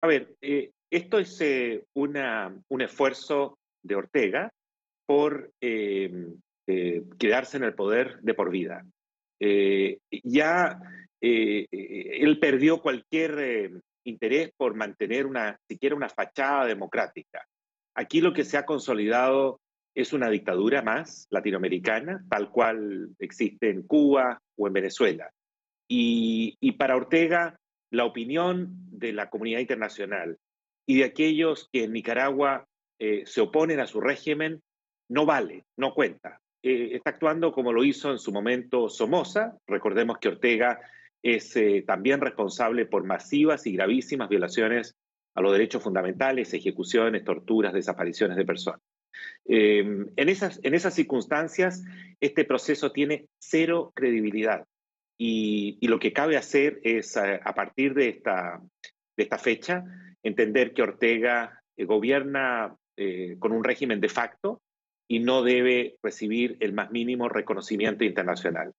A ver, eh, esto es eh, una, un esfuerzo de Ortega por eh, quedarse en el poder de por vida. ya él perdió cualquier interés por mantener una, siquiera una fachada democrática. Aquí lo que se ha consolidado es una dictadura más latinoamericana, tal cual existe en Cuba o en Venezuela. Y, y para Ortega, la opinión de la comunidad internacional y de aquellos que en Nicaragua eh, se oponen a su régimen no vale, no cuenta. Eh, está actuando como lo hizo en su momento Somoza. Recordemos que Ortega es eh, también responsable por masivas y gravísimas violaciones a los derechos fundamentales, ejecuciones, torturas, desapariciones de personas. en, esas, en esas circunstancias, este proceso tiene cero credibilidad. Y, lo que cabe hacer es, a, partir de esta, fecha, entender que Ortega eh, gobierna eh, con un régimen de facto y no debe recibir el más mínimo reconocimiento internacional.